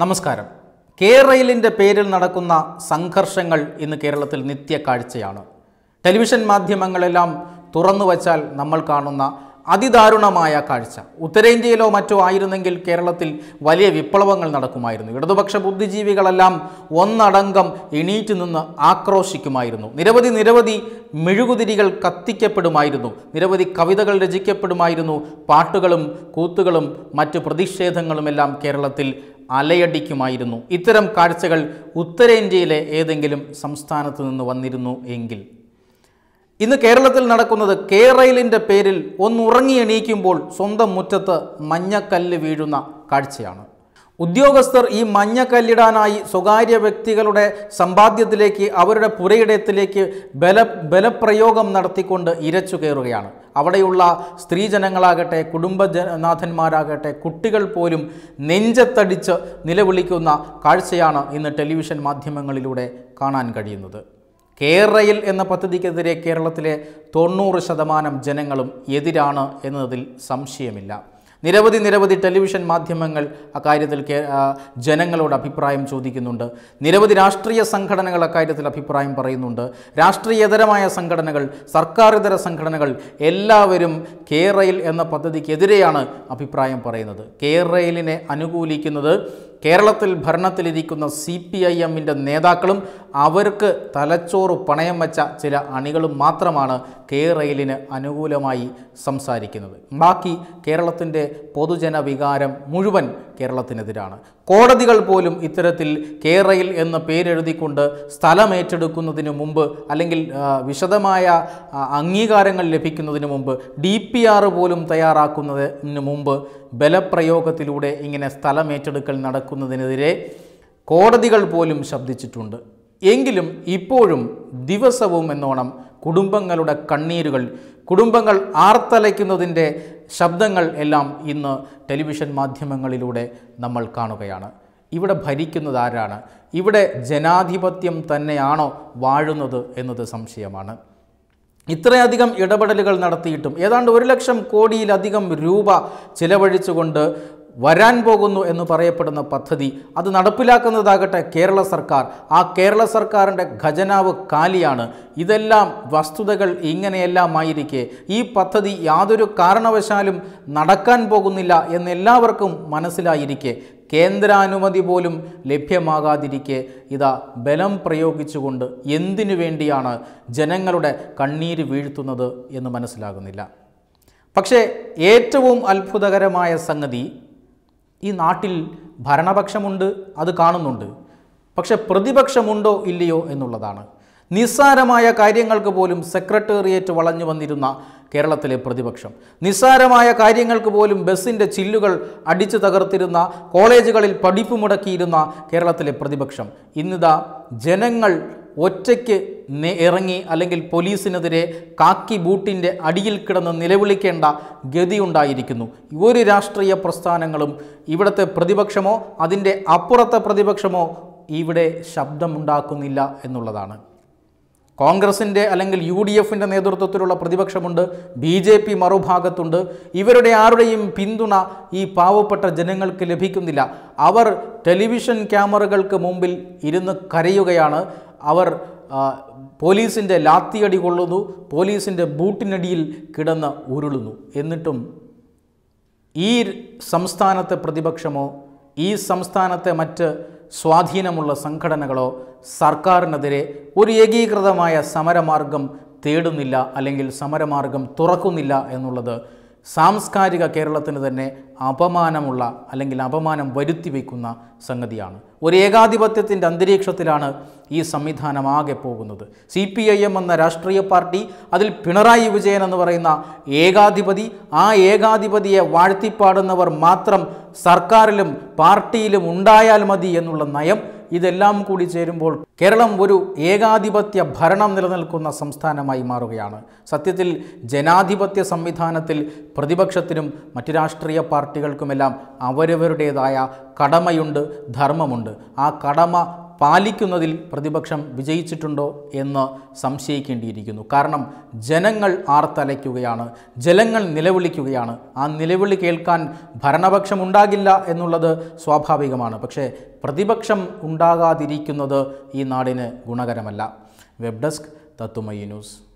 നമസ്കാരം. കേരളയിലിന്റെ പേരിൽ നടക്കുന്ന സംഘർഷങ്ങൾ ഇന്ന് കേരളത്തിൽ നിത്യ കാഴ്ചയാണ് ടെലിവിഷൻ മാധ്യമങ്ങളെല്ലാം തുറന്നു വച്ചാൽ നമ്മൾ കാണുന്ന അതിദാരുണമായ കാഴ്ച. ഉത്തരേന്ത്യയിലോ മറ്റോ ആയിരുന്നെങ്കിൽ കേരളത്തിൽ വലിയ വിപ്ലവങ്ങൾ നടക്കുമായിരുന്നു. ഇടതുപക്ഷ ബുദ്ധിജീവികളെല്ലാം ഒന്നടങ്കം എണീറ്റ് നിന്ന് ആക്രോശിക്കുമായിരുന്നു. നിരവധി നിരവധി മെഴുകുതിരികൾ കത്തിക്കപ്പെടുമായിരുന്നു. നിരവധി കവിതകൾ രചിക്കപ്പെടുമായിരുന്നു. പാട്ടുകളും കൂത്തുകളും മറ്റ് പ്രതിഷേധങ്ങളുമെല്ലാം കേരളത്തിൽ അലയടിക്കുമായിരുന്നു. ഇത്തരം കാഴ്ചകൾ ഉത്തരേന്ത്യയിലെ ഏതെങ്കിലും സംസ്ഥാനത്ത് നിന്ന് വന്നിരുന്നു എങ്കിൽ. ഇന്ന് കേരളത്തിൽ നടക്കുന്നത് കേരയിലിന്റെ പേരിൽ ഒന്നുറങ്ങി എണീക്കുമ്പോൾ സ്വന്തം മുറ്റത്ത് മഞ്ഞക്കല്ല് വീഴുന്ന കാഴ്ചയാണ്. ഉദ്യോഗസ്ഥർ ഈ മഞ്ഞ കല്ലിടാനായി സ്വകാര്യ വ്യക്തികളുടെ സമ്പാദ്യത്തിലേക്ക് അവരുടെ പുരയിടത്തിലേക്ക് ബല ബലപ്രയോഗം നടത്തിക്കൊണ്ട് ഇരച്ചു കയറുകയാണ്. അവിടെയുള്ള സ്ത്രീജനങ്ങളാകട്ടെ കുടുംബനാഥന്മാരാകട്ടെ കുട്ടികൾ പോലും നെഞ്ചത്തടിച്ച് നിലവിളിക്കുന്ന കാഴ്ചയാണ് ഇന്ന് ടെലിവിഷൻ മാധ്യമങ്ങളിലൂടെ കാണാൻ കഴിയുന്നത്. കേരയിൽ എന്ന പദ്ധതിക്കെതിരെ കേരളത്തിലെ തൊണ്ണൂറ് ശതമാനം ജനങ്ങളും എതിരാണ് എന്നതിൽ സംശയമില്ല. നിരവധി നിരവധി ടെലിവിഷൻ മാധ്യമങ്ങൾ അക്കാര്യത്തിൽ ജനങ്ങളോട് അഭിപ്രായം ചോദിക്കുന്നുണ്ട്. നിരവധി രാഷ്ട്രീയ സംഘടനകൾ അക്കാര്യത്തിൽ അഭിപ്രായം പറയുന്നുണ്ട്. രാഷ്ട്രീയതരമായ സംഘടനകൾ സർക്കാരിതര സംഘടനകൾ എല്ലാവരും കേരയിൽ എന്ന പദ്ധതിക്കെതിരെയാണ് അഭിപ്രായം പറയുന്നത്. കേരയിലിനെ അനുകൂലിക്കുന്നത് കേരളത്തിൽ ഭരണത്തിലിരിക്കുന്ന സി പി ഐ എമ്മിന്റെ നേതാക്കളും അവർക്ക് തലച്ചോറ് പണയം വച്ച ചില അണികളും മാത്രമാണ് കെ റെയിലിന് അനുകൂലമായി സംസാരിക്കുന്നത്. ബാക്കി കേരളത്തിന്റെ പൊതുജന വികാരം മുഴുവൻ കേരളത്തിനെതിരാണ്. കോടതികൾ പോലും ഇത്തരത്തിൽ കെ റെയിൽ എന്ന പേരെഴുതിക്കൊണ്ട് സ്ഥലമേറ്റെടുക്കുന്നതിന് മുമ്പ് അല്ലെങ്കിൽ വിശദമായ അംഗീകാരങ്ങൾ ലഭിക്കുന്നതിന് മുമ്പ് ഡി പി ആർ പോലും തയ്യാറാക്കുന്നതിന് മുമ്പ് ബലപ്രയോഗത്തിലൂടെ ഇങ്ങനെ സ്ഥലമേറ്റെടുക്കൽ നടക്കുന്നതിനെതിരെ കോടതികൾ പോലും ശബ്ദിച്ചിട്ടുണ്ട്. എങ്കിലും ഇപ്പോഴും ദിവസവും എന്നോണം കുടുംബങ്ങളുടെ കണ്ണീരുകൾ കുടുംബങ്ങൾ ആർത്തലയ്ക്കുന്നതിന്റെ ശബ്ദങ്ങൾ എല്ലാം ഇന്ന് ടെലിവിഷൻ മാധ്യമങ്ങളിലൂടെ നമ്മൾ കാണുകയാണ്. ഇവിടെ ഭരിക്കുന്നത് ആരാണ്? ഇവിടെ ജനാധിപത്യം തന്നെയാണോ വാഴുന്നത് എന്നത് സംശയമാണ്. ഇത്രയധികം ഇടപെടലുകൾ നടത്തിയിട്ടും ഏതാണ്ട് ഒരു ലക്ഷം കോടിയിലധികം രൂപ ചിലവഴിച്ചുകൊണ്ട് വരാൻ പോകുന്നു എന്ന് പറയപ്പെടുന്ന പദ്ധതി അത് നടപ്പിലാക്കുന്നതാകട്ടെ കേരള സർക്കാർ. ആ കേരള സർക്കാരിന്റെ ഖജനാവ് കാലിയാണ്. ഇതെല്ലാം വസ്തുതകൾ ഇങ്ങനെയെല്ലാം ആയിരിക്കെ ഈ പദ്ധതി യാതൊരു കാരണവശാലും നടക്കാൻ പോകുന്നില്ല എന്നെല്ലാവർക്കും മനസ്സിലായിരിക്കെ. കേന്ദ്രാനുമതി പോലും ലഭ്യമാകാതിരിക്കെ ഇതാ ബലം പ്രയോഗിച്ചുകൊണ്ട് എന്തിനു വേണ്ടിയാണ് ജനങ്ങളുടെ കണ്ണീര് വീഴ്ത്തുന്നത് എന്ന് മനസ്സിലാകുന്നില്ല. പക്ഷേ ഏറ്റവും അത്ഭുതകരമായ സംഗതി ഈ നാട്ടിൽ ഭരണപക്ഷമുണ്ട് അത് കാണുന്നുണ്ട്. പക്ഷെ പ്രതിപക്ഷമുണ്ടോ ഇല്ലയോ എന്നുള്ളതാണ്. നിസ്സാരമായ കാര്യങ്ങൾക്ക് പോലും സെക്രട്ടേറിയറ്റ് വളഞ്ഞു വന്നിരുന്ന കേരളത്തിലെ പ്രതിപക്ഷം. നിസ്സാരമായ കാര്യങ്ങൾക്ക് പോലും ബസ്സിന്റെ ചില്ലുകൾ അടിച്ചു തകർത്തിരുന്ന കോളേജുകളിൽ പഠിപ്പ് മുടക്കിയിരുന്ന കേരളത്തിലെ പ്രതിപക്ഷം. ഇന്നിതാ ജനങ്ങൾ ഒറ്റയ്ക്ക് ഇറങ്ങി അല്ലെങ്കിൽ പോലീസിനെതിരെ കാക്കി ബൂട്ടിന്റെ അടിയിൽ കിടന്ന് നിലവിളിക്കേണ്ട ഗതിയുണ്ടായിരിക്കുന്നു. ഒരു രാഷ്ട്രീയ പ്രസ്ഥാനങ്ങളും ഇവിടുത്തെ പ്രതിപക്ഷമോ അതിന്റെ അപ്പുറത്തെ പ്രതിപക്ഷമോ ഇവിടെ ശബ്ദമുണ്ടാക്കുന്നില്ല എന്നുള്ളതാണ്. കോൺഗ്രസിന്റെ അല്ലെങ്കിൽ യു ഡി എഫിന്റെ നേതൃത്വത്തിലുള്ള പ്രതിപക്ഷമുണ്ട് ബി ജെ പി മറുഭാഗത്തുണ്ട്. ഇവരുടെ ആരുടെയും പിന്തുണ ഈ പാവപ്പെട്ട ജനങ്ങൾക്ക് ലഭിക്കുന്നില്ല. അവർ ടെലിവിഷൻ ക്യാമറകൾക്ക് മുമ്പിൽ ഇരുന്ന് കരയുകയാണ്. അവർ പോലീസിന്റെ ലാത്തിയടി കൊള്ളുന്നു പോലീസിന്റെ ബൂട്ടിനടിയിൽ കിടന്ന് ഉരുളുന്നു. എന്നിട്ടും ഈ സംസ്ഥാനത്തെ പ്രതിപക്ഷമോ ഈ സംസ്ഥാനത്തെ മറ്റ് സ്വാധീനമുള്ള സംഘടനകളോ സർക്കാരിനെതിരെ ഒരു ഏകീകൃതമായ സമരമാർഗം തേടുന്നില്ല അല്ലെങ്കിൽ സമരമാർഗം തുറക്കുന്നില്ല എന്നുള്ളത് സാംസ്കാരിക കേരളത്തിന് തന്നെ അപമാനമുള്ള അല്ലെങ്കിൽ അപമാനം വരുത്തി വയ്ക്കുന്ന സംഗതിയാണ്. ഒരു ഏകാധിപത്യത്തിന്റെ അന്തരീക്ഷത്തിലാണ് ഈ സംവിധാനം ആകെ പോകുന്നത്. സി പി ഐ എം എന്ന രാഷ്ട്രീയ പാർട്ടി അതിൽ പിണറായി വിജയൻ എന്ന് പറയുന്ന ഏകാധിപതി ആ ഏകാധിപതിയെ വാഴ്ത്തിപ്പാടുന്നവർ മാത്രം സർക്കാരിലും പാർട്ടിയിലും ഉണ്ടായാൽ മതി എന്നുള്ള നയം ഇതെല്ലാം കൂടി ചേരുമ്പോൾ കേരളം ഒരു ഏകാധിപത്യ ഭരണം നിലനിൽക്കുന്ന സംസ്ഥാനമായി മാറുകയാണ്. സത്യത്തിൽ ജനാധിപത്യ സംവിധാനത്തിൽ പ്രതിപക്ഷത്തിനും മറ്റു രാഷ്ട്രീയ പാർട്ടികൾക്കുമെല്ലാം അവരവരുടേതായ കടമയുണ്ട് ധർമ്മമുണ്ട്. ആ കടമ പാലിക്കുന്നതിൽ പ്രതിപക്ഷം വിജയിച്ചിട്ടുണ്ടോ എന്ന് സംശയിക്കേണ്ടിയിരിക്കുന്നു. കാരണം ജനങ്ങൾ ആർത്തലയ്ക്കുകയാണ് ജനങ്ങൾ നിലവിളിക്കുകയാണ്. ആ നിലവിളി കേൾക്കാൻ ഭരണപക്ഷം ഉണ്ടാകില്ല എന്നുള്ളത് സ്വാഭാവികമാണ്. പക്ഷേ പ്രതിപക്ഷം ഉണ്ടാകാതിരിക്കുന്നത് ഈ നാടിന് ഗുണകരമല്ല. വെബ് ഡെസ്ക് തത്തുമയി ന്യൂസ്.